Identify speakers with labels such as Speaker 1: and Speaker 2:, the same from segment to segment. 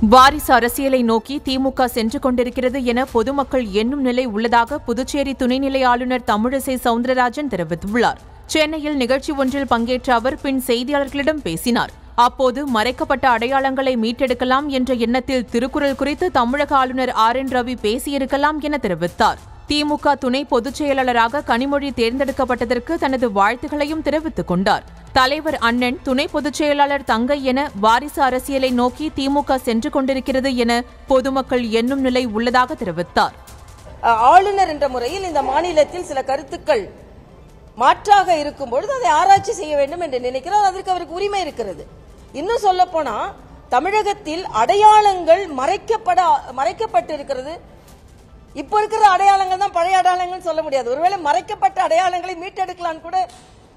Speaker 1: வாரிசு அரசியலை நோக்கி திமுக சென்று கொண்டிருக்கிறது என பொதுமக்கள் எண்ணும் நிலை உள்ளதாக புதுச்சேரி துணைநிலை ஆளுநர் தமிழிசை சவுந்தரராஜன் தெரிவித்துள்ளார். சென்னையில் நிகழ்ச்சி ஒன்றில் பங்கேற்ற அவர் பின் செய்தியாளர்களிடம் பேசினார். அப்போது மறைக்கப்பட்ட அடையாளங்களை மீட்டெடுக்கலாம் என்ற எண்ணத்தில் திருக்குறள் குறித்து தமிழக ஆளுநர் ஆர் என் ரவி பேசியிருக்கலாம் என தெரிவித்தார். திமுக துணை பொதுச் செயலாளராக கனிமொழி தேர்ந்தெடுக்கப்பட்டதற்கு தனது வாழ்த்துக்களையும் தெரிவித்துக் கொண்டார். தலைவர் அண்ணன் துணை பொதுச் செயலாளர் தங்கை என வாரிசு அரசியலை நோக்கி திமுக சென்று கொண்டிருக்கிறது என பொதுமக்கள் எண்ணும் நிலை உள்ளதாக தெரிவித்தார்.
Speaker 2: ஆளுநர் என்ற முறையில் இந்த மாநிலத்தில் சில கருத்துக்கள் மாற்றாக இருக்கும் பொழுது அதை ஆராய்ச்சி செய்ய வேண்டும் என்று நினைக்கிறார். அதற்கு அவருக்கு உரிமை இருக்கிறது. இன்னும் சொல்ல போனா தமிழகத்தில் அடையாளங்கள் மறைக்கப்பட மறைக்கப்பட்டிருக்கிறது. இப்ப இருக்கிற அடையாளங்கள் தான் பழைய அடையாளங்கள் சொல்ல முடியாது. ஒருவேளை மறைக்கப்பட்ட அடையாளங்களை மீட்டெடுக்கலாம்னு கூட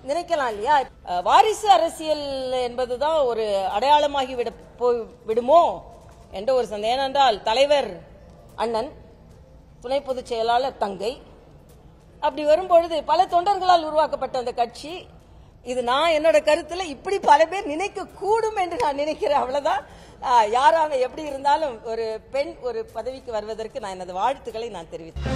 Speaker 2: நினைக்கலாம் இல்லையா? வாரிசு அரசியல் என்பதுதான் ஒரு அடையாளமாகி விட போய் விடுமோ என்ற ஒரு சந்தேகம். ஏனென்றால் தலைவர் அண்ணன் துணை பொதுச் செயலாளர் தங்கை அப்படி வரும்பொழுது பல தொண்டர்களால் உருவாக்கப்பட்ட அந்த கட்சி இது நான் என்னோட கருத்துல இப்படி பல பேர் நினைக்க கூடும் என்று நான் நினைக்கிறேன். அவ்வளவுதான். யாராக எப்படி இருந்தாலும் ஒரு பெண் ஒரு பதவிக்கு வருவதற்கு நான் எனது வாழ்த்துக்களை நான் தெரிவித்தேன்